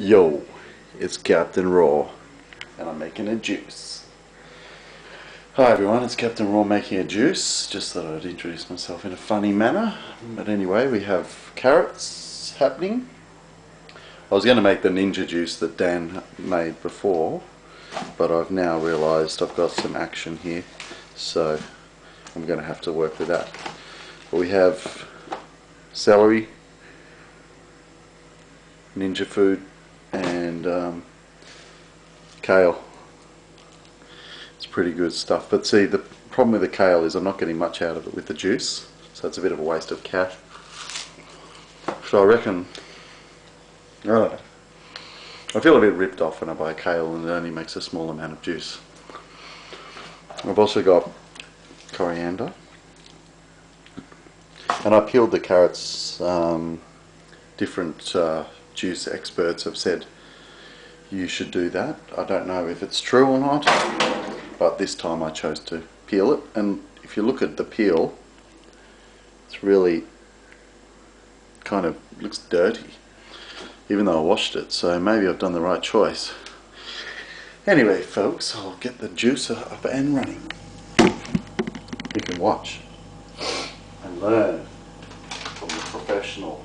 Yo, it's Captain Raw, and I'm making a juice. Hi everyone, it's Captain Raw making a juice. Just thought I'd introduce myself in a funny manner. But anyway, we have carrots happening. I was going to make the ninja juice that Dan made before, but I've now realised I've got some action here, so I'm going to have to work with that. But we have celery, ninja food, and um, kale. It's pretty good stuff. But see, the problem with the kale is I'm not getting much out of it with the juice, so it's a bit of a waste of cash. So I reckon, I don't know. I feel a bit ripped off when I buy kale and it only makes a small amount of juice. I've also got coriander. And I peeled the carrots. Um, different uh, juice experts have said you should do that. I don't know if it's true or not, but this time I chose to peel it. And if you look at the peel, it's really kind of looks dirty, even though I washed it. So maybe I've done the right choice. Anyway, folks, I'll get the juicer up and running. You can watch and learn from the professional.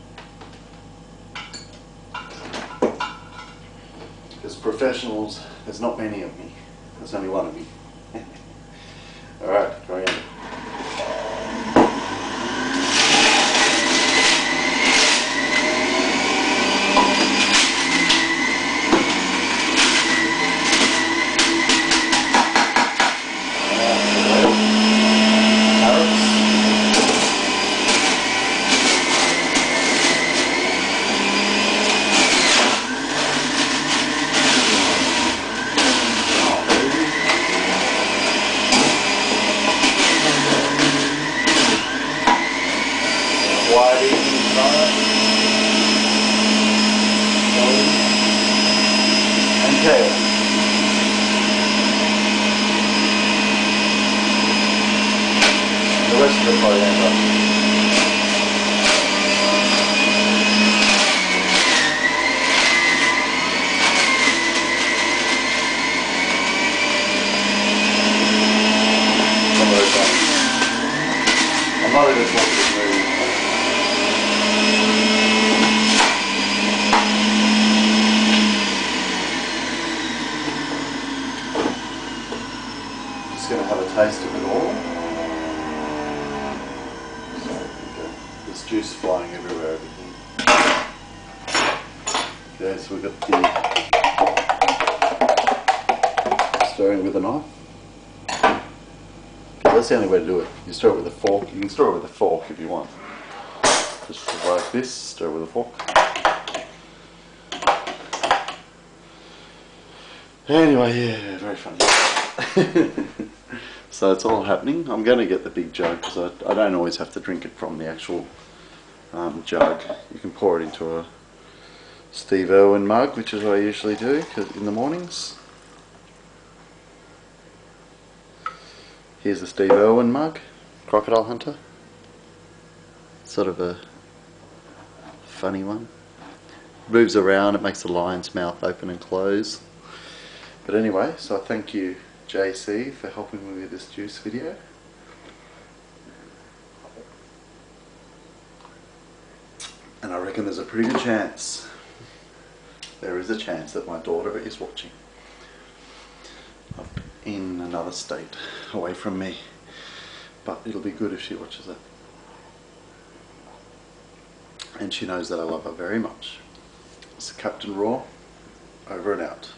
Professionals, there's not many of me. There's only one of me. Alright, coriander. Carrots. Whiting, celery, and kale. The rest of the coriander. Some of those ones. I'm not even talking this movie. Just gonna have a taste of it all. So. There's juice flying everywhere over here. Okay, so we've got the stirring with a knife. That's the only way to do it. You stir it with a fork. You can stir it with a fork if you want. Just like this, stir with a fork. Anyway, yeah, very funny. so it's all happening. I'm going to get the big jug because I, I don't always have to drink it from the actual um, jug. You can pour it into a Steve Irwin mug, which is what I usually do in the mornings. Here's a Steve Irwin mug, Crocodile Hunter. Sort of a funny one. Moves around, it makes the lion's mouth open and close. But anyway, so thank you JC for helping me with this juice video. And I reckon there's a pretty good chance, there is a chance that my daughter is watching. Up in another state, away from me. But it'll be good if she watches it. And she knows that I love her very much. It's Captain Raw, over and out.